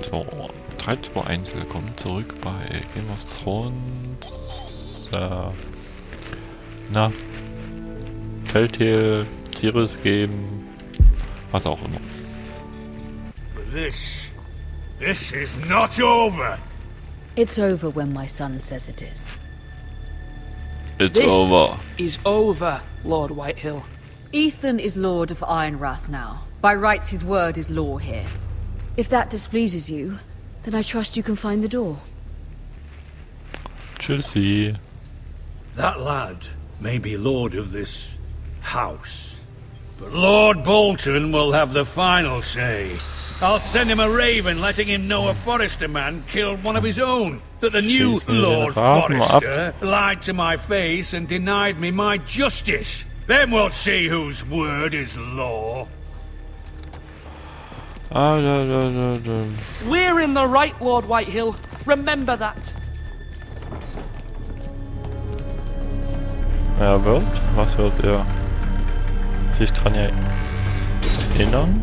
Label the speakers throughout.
Speaker 1: So, 3, 2, 1, willkommen zurück bei Game of Thrones. Äh, na, Telltale, Sirius Game, was auch immer.
Speaker 2: This... this is not over!
Speaker 3: It's over when my son says it is.
Speaker 1: It's
Speaker 4: This
Speaker 1: over.
Speaker 4: is over, Lord Whitehill.
Speaker 3: Ethan is Lord of Ironrath now. By rights, his word is law here. If that displeases you, then I trust you can find the door.
Speaker 1: Tschüssi.
Speaker 2: That lad may be lord of this house, but Lord Bolton will have the final say. I'll send him a raven letting him know a Forrester man killed one of his own. That the new
Speaker 1: Schießen wir den
Speaker 2: Lord
Speaker 1: Raben ab.
Speaker 2: Forrester lied to my face and denied me my justice. Then we'll see whose word is law.
Speaker 1: Ah, da, da, da, da.
Speaker 4: We're in the right, Lord Whitehill. Remember that.
Speaker 1: Er wird? Was wird er sich dran erinnern?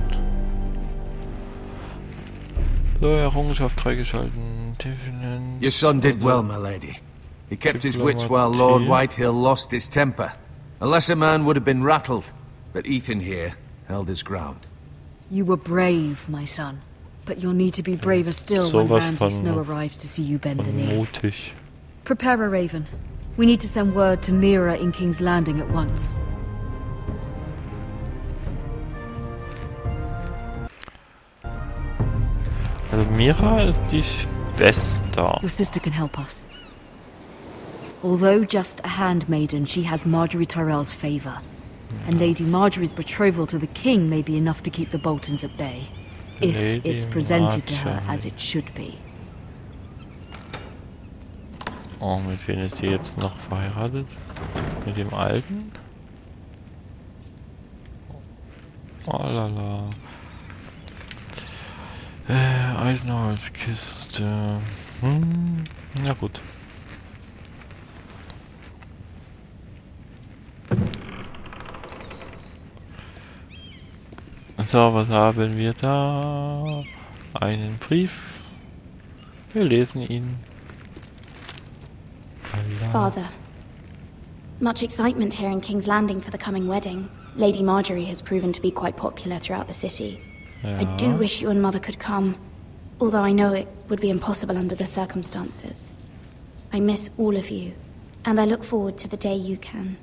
Speaker 1: So, Errungenschaft freigeschalten. Definen-
Speaker 5: Your son did well, my lady. He kept his wits while Lord Whitehill lost his temper. A lesser man would have been rattled, but Ethan here held his ground.
Speaker 3: You were brave, my son. But you'll need to be braver still when
Speaker 1: Sowas
Speaker 3: Ramsay Snow arrives to see you bend the knee.
Speaker 1: mutig.
Speaker 3: Prepare a raven. We need to send word to Mira in King's Landing at once.
Speaker 1: Also Mira ist die Schwester.
Speaker 3: Your sister can help us. Although just a handmaiden, she has Marjorie Tyrell's favor. And Lady Marjorie's betrothal to the king may be enough to keep the Boltons at bay. If
Speaker 1: Lady
Speaker 3: it's presented to her
Speaker 1: Marjorie.
Speaker 3: as it should be.
Speaker 1: Oh, mit wem ist sie jetzt noch verheiratet? Mit dem Alten? Oh lala. Äh, Eisenholzkiste. Hm, na gut. So, was haben wir da? Einen Brief. Wir lesen ihn. Lala.
Speaker 6: Father, much excitement here in King's Landing for the coming wedding. Lady Marjorie has proven to be quite popular throughout the city. I do wish you and Mother could come, although I know it would be impossible under the circumstances. I miss all of you, and I look forward to the day you can.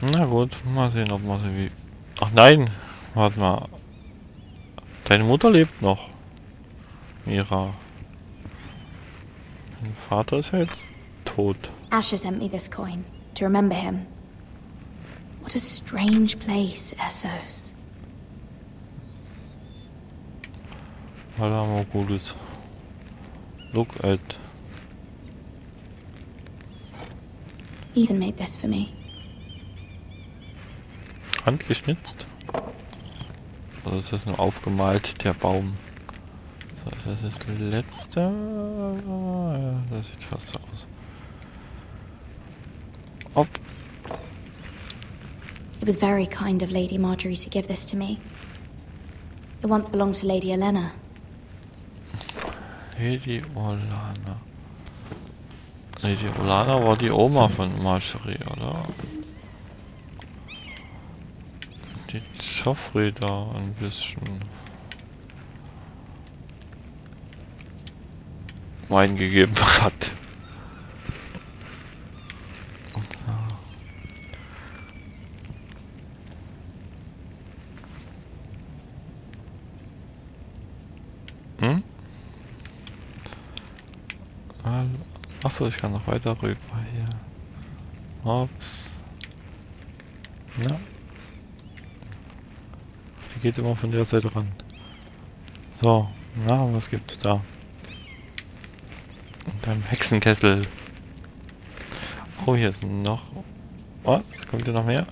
Speaker 1: Na gut, mal sehen, ob man sie wie... Ach nein, warte mal. Deine Mutter lebt noch. Mira. Dein Vater ist ja jetzt tot.
Speaker 6: Asher sent me this coin to remember him. What a strange place, Essos.
Speaker 1: Alamogulus. Look at...
Speaker 6: Ethan made this for me.
Speaker 1: Handgeschnitzt? Oder ist das nur aufgemalt, der Baum? So, ist das das letzte? Ja, das sieht fast so aus. Ob.
Speaker 6: It was very kind of Lady Marjorie to give this to me. It once belonged to Lady Elena.
Speaker 1: Lady Olana. Lady Olana war die Oma von Marjorie, oder? Die da ein bisschen. Wein gegeben hat. Hm? Achso, ich kann noch weiter rüber hier. Hops. Ja. Geht immer von der Seite ran. So, na, was gibt's da? Und einem Hexenkessel. Oh, hier ist noch... Was? Kommt hier noch mehr?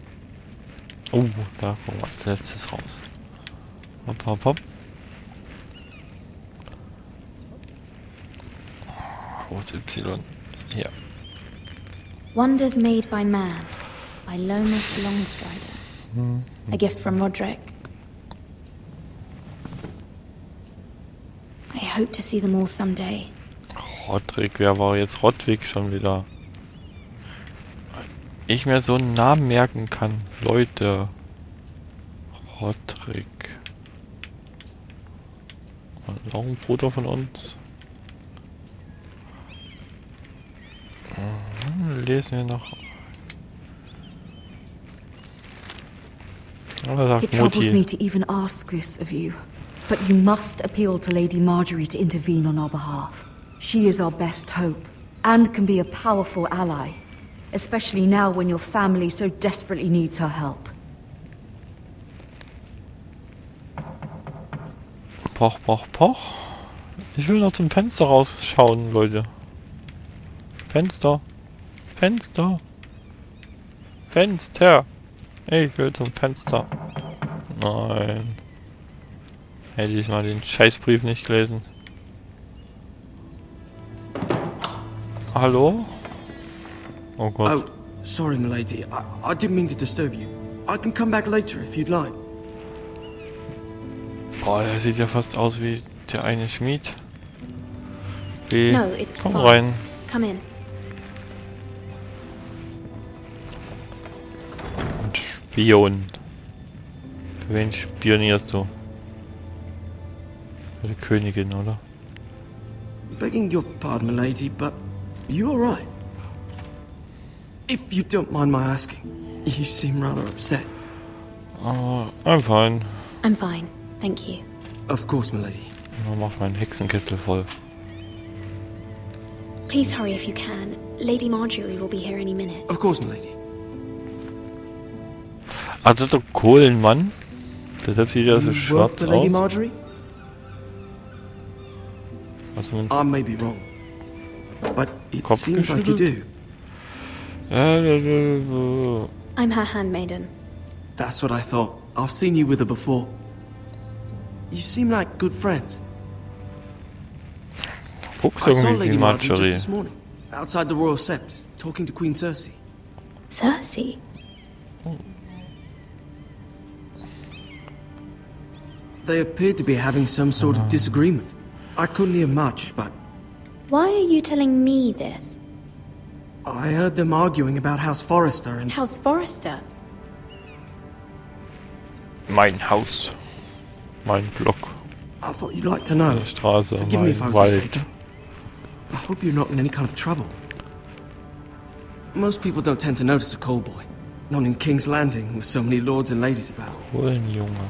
Speaker 1: Oh, da kommen wir als letztes raus. Hopp, hopp, hopp. Wo ist Y? Hier.
Speaker 6: Wonders made by man, by Lomas Longstrider. A gift from Roderick. Hope to see them all someday.
Speaker 1: Rodrik, wer war jetzt Rodwig schon wieder? Ich mir so einen Namen merken kann. Leute. Rodrik. Auch ein Foto von uns. Mhm, Lesen wir noch. Aber sagt Mutti.
Speaker 3: But you must appeal to Lady Marjorie to intervene on our behalf. She is our best hope, and can be a powerful ally, especially now when your family so desperately needs her help.
Speaker 1: Poch, poch, poch. Ich will noch zum Fenster rausschauen, Leute. Fenster. Fenster. Fenster. Ich will zum Fenster. Nein. Hätte ich mal den Scheißbrief nicht gelesen. Hallo? Oh Gott.
Speaker 7: Oh, sorry, milady. I, I didn't mean to disturb you. I can come back later if you'd like.
Speaker 1: Boah, er sieht ja fast aus wie der eine Schmied. B.
Speaker 6: No, it's
Speaker 1: Komm
Speaker 6: fine.
Speaker 1: rein.
Speaker 6: Come in.
Speaker 1: Und Spion. Für wen spionierst du? Die Königin, oder?
Speaker 7: Begging your pardon, milady, but you alright? If you don't mind my asking, you seem rather upset.
Speaker 1: Oh, I'm fine.
Speaker 6: I'm fine, thank you.
Speaker 7: Of course, milady.
Speaker 1: Ich mach meinen Hexenkessel voll.
Speaker 6: Please hurry if you can. Lady Marjorie will be here any minute.
Speaker 7: Of course, milady.
Speaker 1: Ah, das ist doch Kohlenmann. Deshalb sieht er so schwarz
Speaker 7: for Lady
Speaker 1: aus.
Speaker 7: Marjorie?
Speaker 1: Hast
Speaker 7: I may be wrong. But it
Speaker 1: Kopf
Speaker 7: seems like you do.
Speaker 1: geschüttelt?
Speaker 6: I'm her handmaiden.
Speaker 7: That's what I thought. I've seen you with her before. You seem like good friends.
Speaker 1: Guckst
Speaker 7: I saw
Speaker 1: irgendwie
Speaker 7: Lady
Speaker 1: wie
Speaker 7: Marjorie just this morning, outside the royal sept, talking to Queen Cersei.
Speaker 6: Cersei?
Speaker 7: They appeared to be having some sort of disagreement. I couldn't hear much, but
Speaker 6: Why are you telling me this?
Speaker 7: I heard them arguing about House Forrester and
Speaker 6: House Forrester?
Speaker 1: Mein Haus. Mein Block.
Speaker 7: I thought you'd like to know.
Speaker 1: Meine Straße.
Speaker 7: Forgive me if I was
Speaker 1: Wald.
Speaker 7: mistaken. I hope you're not in any kind of trouble. Most people don't tend to notice a call boy. Not in King's Landing, with so many lords and ladies about.
Speaker 1: Kohlenjunge.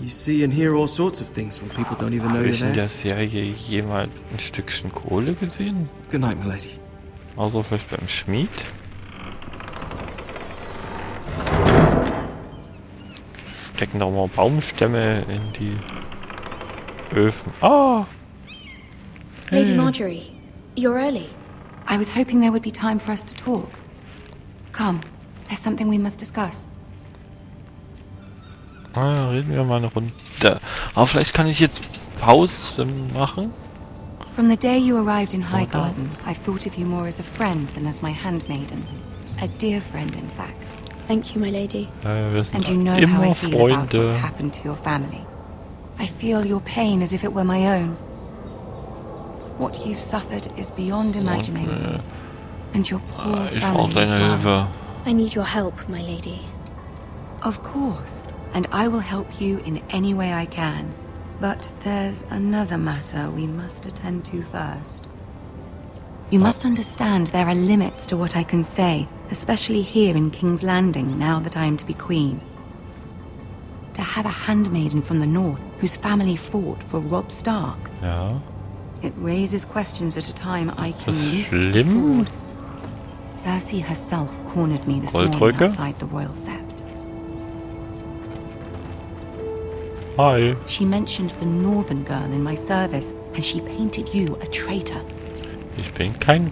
Speaker 7: You see and hear all sorts of things when people don't even know
Speaker 1: Habe
Speaker 7: you're
Speaker 1: ich in
Speaker 7: there.
Speaker 1: der Serie jemals ein Stückchen Kohle gesehen?
Speaker 7: Good night, milady.
Speaker 1: Außer vielleicht beim Schmied? Stecken doch mal Baumstämme in die Öfen. Ah!
Speaker 6: Lady Marjorie, you're early.
Speaker 8: I was hoping there would be time for us to talk. Come, there's something we must discuss.
Speaker 1: Ah, reden wir mal eine Runde. Aber vielleicht kann ich jetzt Pause machen.
Speaker 8: From the day you arrived in Highgarden, I've thought of you more as a friend than as my handmaiden. A dear friend, in fact.
Speaker 6: Thank you, my lady.
Speaker 1: Äh, wir sind
Speaker 8: And you know how I
Speaker 1: immer
Speaker 8: feel about what's
Speaker 1: Freunde.
Speaker 8: happened to your family. I feel your pain as if it were my own. What you've suffered is beyond
Speaker 1: Und,
Speaker 8: imagining.
Speaker 1: äh,
Speaker 8: And your poor
Speaker 1: ich brauche
Speaker 8: family as
Speaker 1: deine
Speaker 8: well.
Speaker 1: Hilfe.
Speaker 6: I need your help, my lady.
Speaker 8: Of course, and I will help you in any way I can. But there's another matter we must attend to first. You must understand there are limits to what I can say, especially here in King's Landing now that I am to be queen. To have a handmaiden from the north whose family fought for Robb Stark,
Speaker 1: Ja.
Speaker 8: it raises questions at a time I can
Speaker 1: das
Speaker 8: least
Speaker 1: schlimm?
Speaker 8: afford. Cersei herself cornered me this morning outside the royal sept.
Speaker 1: Hi.
Speaker 8: She mentioned the northern girl in my service, and she painted you a traitor.
Speaker 1: Ich bin kein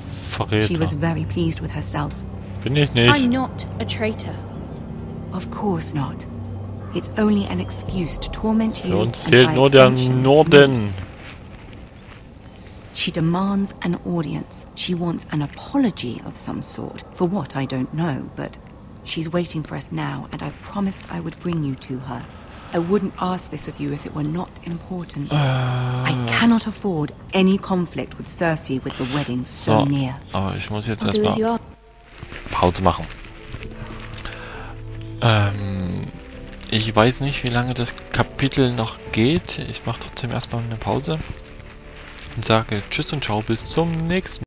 Speaker 8: She was very pleased with herself.
Speaker 1: Bin ich
Speaker 6: I'm not a traitor.
Speaker 8: Of course not. It's only an excuse to torment
Speaker 1: Für
Speaker 8: you.
Speaker 1: uns
Speaker 8: and
Speaker 1: zählt
Speaker 8: by
Speaker 1: nur der. Norden.
Speaker 8: She demands an audience. She wants an apology of some sort. For what, I don't know, but she's waiting for us now, and I promised I would bring you to her. I wouldn't ask this of you if it were not important. I cannot afford any conflict with Cersei with the wedding so
Speaker 1: So,
Speaker 8: near.
Speaker 1: aber ich muss jetzt erstmal. Pause machen. Ähm, ich weiß nicht, wie lange das Kapitel noch geht. Ich mache trotzdem erstmal eine Pause und sage Tschüss und Ciao bis zum nächsten